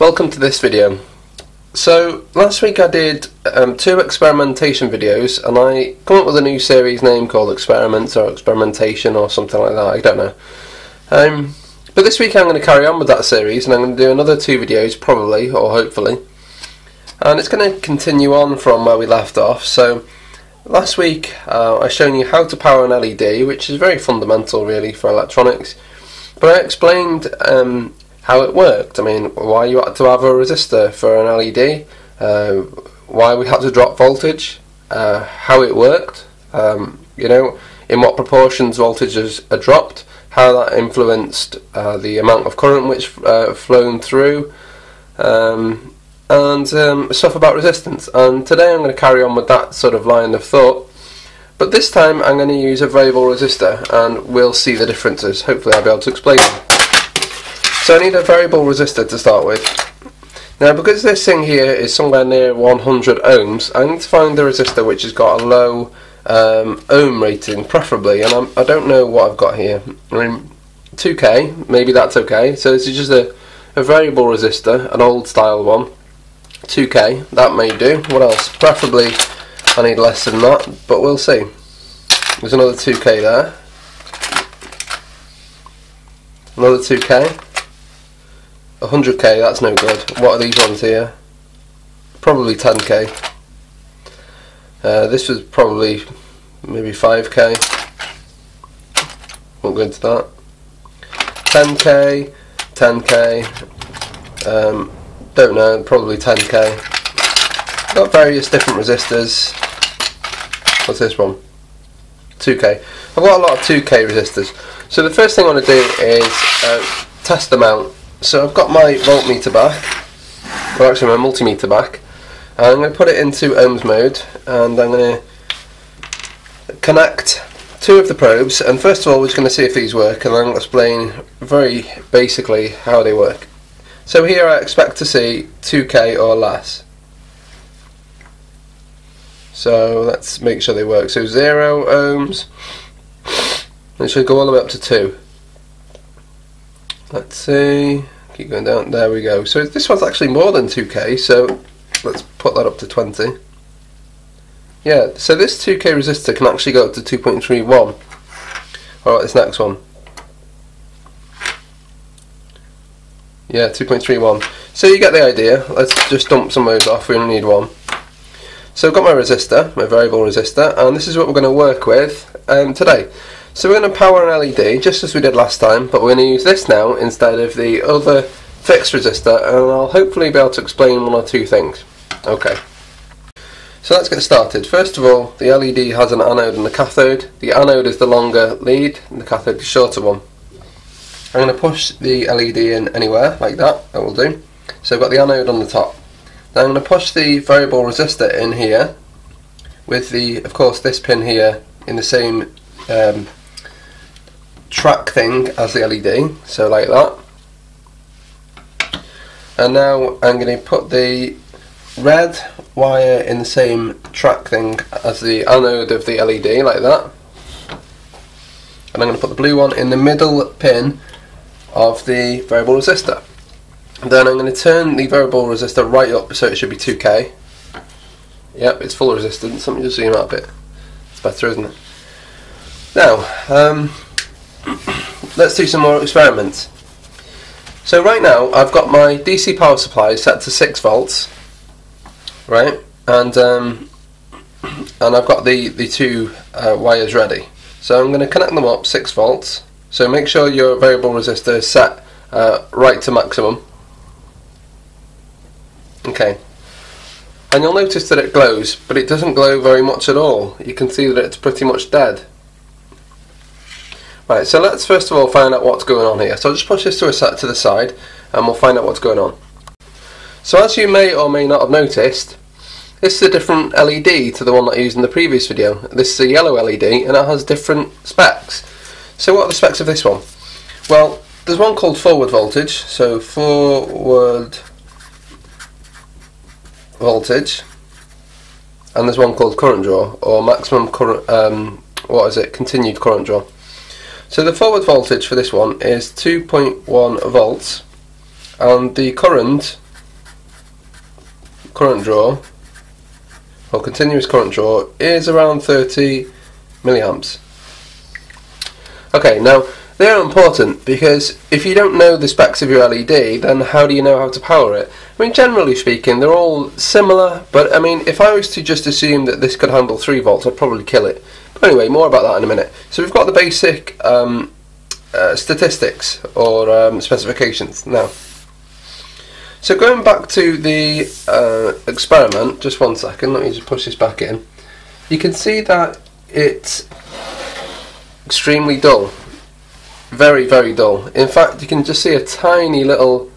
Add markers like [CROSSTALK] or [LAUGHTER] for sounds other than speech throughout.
Welcome to this video. So last week I did um, two experimentation videos and I come up with a new series name called Experiments or Experimentation or something like that, I don't know. Um, but this week I'm going to carry on with that series and I'm going to do another two videos probably or hopefully. And it's going to continue on from where we left off. So last week uh, I shown you how to power an LED which is very fundamental really for electronics. But I explained um, how it worked. I mean, why you had to have a resistor for an LED, uh, why we had to drop voltage, uh, how it worked, um, you know, in what proportions voltages are dropped, how that influenced uh, the amount of current which uh, flown through, um, and um, stuff about resistance. And today I'm going to carry on with that sort of line of thought. But this time I'm going to use a variable resistor and we'll see the differences. Hopefully I'll be able to explain them. So I need a variable resistor to start with. Now because this thing here is somewhere near 100 ohms, I need to find the resistor which has got a low um, ohm rating preferably and I'm, I do not know what I've got here. I mean 2k, maybe that's okay. So this is just a, a variable resistor, an old style one. 2k, that may do. What else? Preferably I need less than that, but we'll see. There's another 2k there. Another 2k. 100k, that's no good. What are these ones here? Probably 10k. Uh, this was probably maybe 5k. Won't go into that. 10k, 10k, um, don't know, probably 10k. Got various different resistors. What's this one? 2k. I've got a lot of 2k resistors. So the first thing I want to do is uh, test them out so I've got my voltmeter back, or actually my multimeter back, and I'm going to put it into ohms mode, and I'm going to connect two of the probes, and first of all we're just going to see if these work, and then I'll explain very basically how they work. So here I expect to see 2k or less. So let's make sure they work. So 0 ohms, it should go all the way up to 2. Let's see. Keep going down. There we go. So this one's actually more than 2k. So let's put that up to 20. Yeah. So this 2k resistor can actually go up to 2.31. All right. This next one. Yeah, 2.31. So you get the idea. Let's just dump some of those off. We only need one. So I've got my resistor, my variable resistor, and this is what we're going to work with um, today. So we're going to power an LED just as we did last time, but we're going to use this now instead of the other fixed resistor, and I'll hopefully be able to explain one or two things. Okay. So let's get started. First of all, the LED has an anode and a cathode. The anode is the longer lead, and the cathode is the shorter one. I'm going to push the LED in anywhere, like that, that will do. So I've got the anode on the top. Then I'm going to push the variable resistor in here, with the, of course, this pin here in the same um, track thing as the LED, so like that. And now I'm going to put the red wire in the same track thing as the anode of the LED, like that. And I'm going to put the blue one in the middle pin of the variable resistor. Then I'm going to turn the variable resistor right up so it should be 2k. Yep, it's full resistance. Let me just zoom out a bit. It's better, isn't it? Now, um, let's do some more experiments. So right now I've got my DC power supply set to 6 volts, right, and um, and I've got the, the two uh, wires ready. So I'm going to connect them up 6 volts, so make sure your variable resistor is set uh, right to maximum. Okay, and you'll notice that it glows, but it doesn't glow very much at all. You can see that it's pretty much dead. Right, so let's first of all find out what's going on here. So I'll just push this to a to the side and we'll find out what's going on. So as you may or may not have noticed, this is a different LED to the one that I used in the previous video. This is a yellow LED and it has different specs. So what are the specs of this one? Well, there's one called forward voltage, so forward voltage, and there's one called current draw, or maximum current, um, what is it, continued current draw. So the forward voltage for this one is 2.1 volts and the current current draw or continuous current draw is around 30 milliamps. Okay, now they're important because if you don't know the specs of your LED, then how do you know how to power it? I mean, generally speaking, they're all similar, but I mean, if I was to just assume that this could handle 3 volts, I'd probably kill it. But anyway, more about that in a minute. So we've got the basic um, uh, statistics or um, specifications now. So going back to the uh, experiment, just one second, let me just push this back in. You can see that it's extremely dull. Very, very dull. In fact, you can just see a tiny little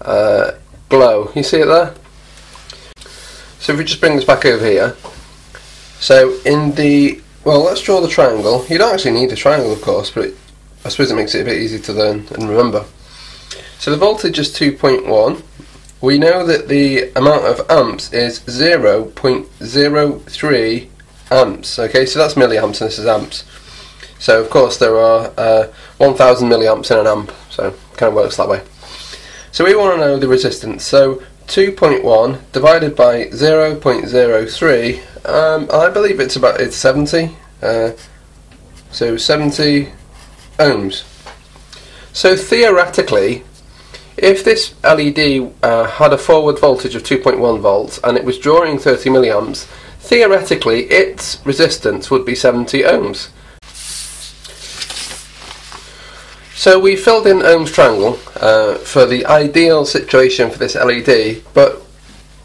uh, glow. You see it there? So if we just bring this back over here. So in the, well let's draw the triangle. You don't actually need a triangle of course, but it, I suppose it makes it a bit easier to learn and remember. So the voltage is 2.1 we know that the amount of amps is 0.03 amps. Okay, so that's milliamps and this is amps. So of course there are uh, 1000 milliamps in an amp, so it kind of works that way. So we want to know the resistance. So 2.1 divided by 0.03, um, I believe it's about it's 70. Uh, so 70 ohms. So theoretically, if this LED uh, had a forward voltage of 2.1 volts and it was drawing 30 milliamps, theoretically its resistance would be 70 ohms. So we filled in Ohm's triangle uh, for the ideal situation for this LED, but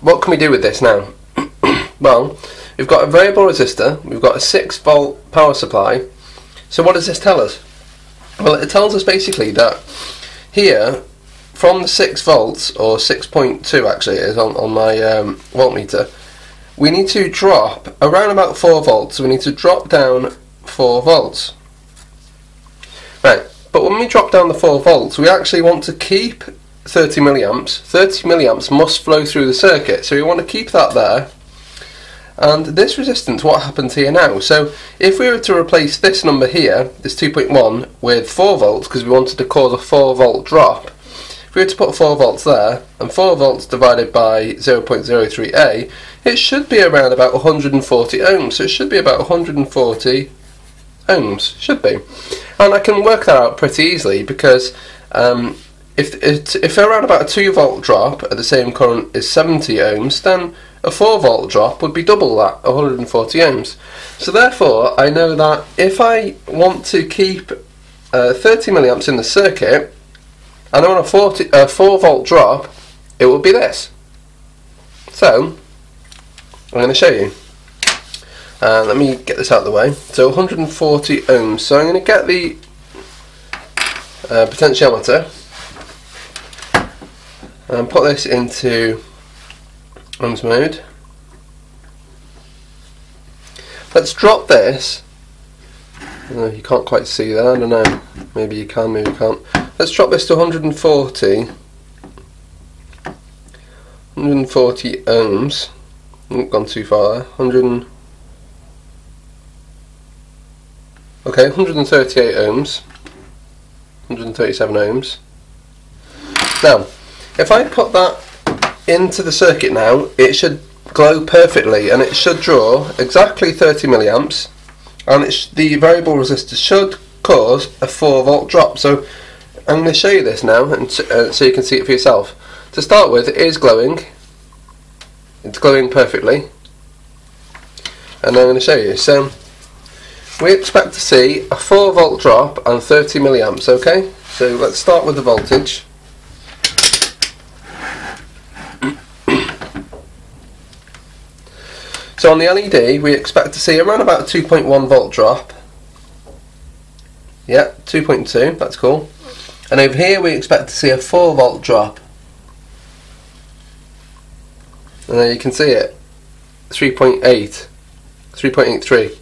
what can we do with this now? [COUGHS] well, we've got a variable resistor, we've got a 6 volt power supply, so what does this tell us? Well, it tells us basically that here from the 6 volts, or 6.2 actually it is on, on my um, voltmeter, we need to drop around about 4 volts. We need to drop down 4 volts. Right, but when we drop down the 4 volts, we actually want to keep 30 milliamps. 30 milliamps must flow through the circuit, so we want to keep that there. And this resistance, what happens here now? So if we were to replace this number here, this 2.1, with 4 volts, because we wanted to cause a 4 volt drop, if we were to put 4 volts there, and 4 volts divided by 0.03A, it should be around about 140 ohms. So it should be about 140 ohms, should be. And I can work that out pretty easily because um, if, it, if around about a 2 volt drop at the same current is 70 ohms, then a 4 volt drop would be double that, 140 ohms. So therefore, I know that if I want to keep uh, 30 milliamps in the circuit, and I want a 40, uh, 4 volt drop it will be this. So I'm going to show you. Uh, let me get this out of the way. So 140 ohms. So I'm going to get the uh, potentiometer and put this into ohms mode let's drop this uh, you can't quite see that I don't know maybe you can maybe you can't Let's drop this to 140. 140 ohms. Not gone too far there. 100. Okay, 138 ohms. 137 ohms. Now, if I put that into the circuit now, it should glow perfectly and it should draw exactly 30 milliamps and the variable resistor should cause a 4 volt drop. So I'm going to show you this now and uh, so you can see it for yourself. To start with, it is glowing. It's glowing perfectly. And I'm going to show you. So, we expect to see a 4 volt drop and 30 milliamps, okay? So let's start with the voltage. So on the LED, we expect to see around about a 2.1 volt drop. Yeah, 2.2, that's cool. And over here we expect to see a 4 volt drop. And there you can see it. 3.8. 3.83.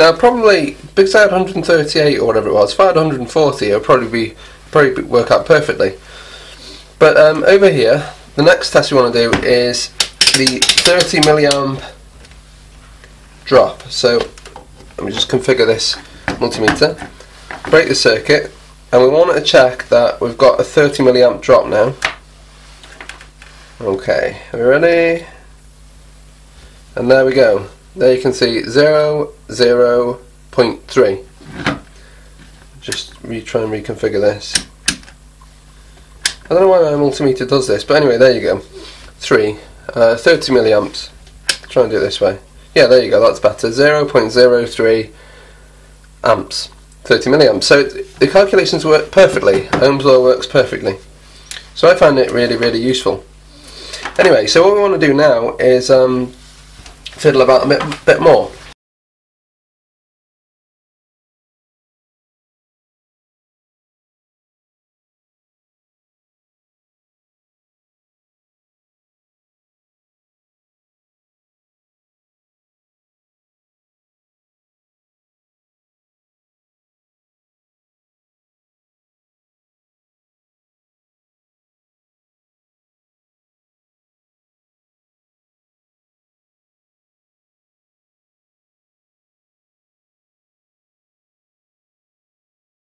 Now probably, because I had 138 or whatever it was, if I had 140 it would probably be probably work out perfectly. But um, over here, the next test we want to do is the 30 milliamp drop. So let me just configure this multimeter, break the circuit, and we want to check that we've got a 30 milliamp drop now okay are we ready And there we go. There you can see 0, 0, 0.3. Just re try and reconfigure this. I don't know why my multimeter does this, but anyway, there you go. 3, uh, 30 milliamps. Try and do it this way. Yeah, there you go, that's better. 0.03 amps. 30 milliamps. So the calculations work perfectly. Ohm's law works perfectly. So I find it really, really useful. Anyway, so what we want to do now is um, fiddle about a bit, bit more.